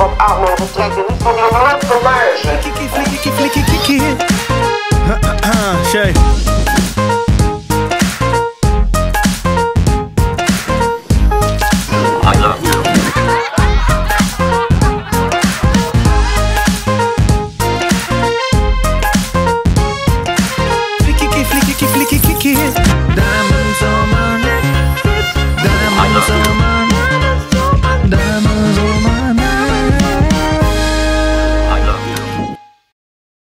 hip hop outlaws and slackers. We from the North America.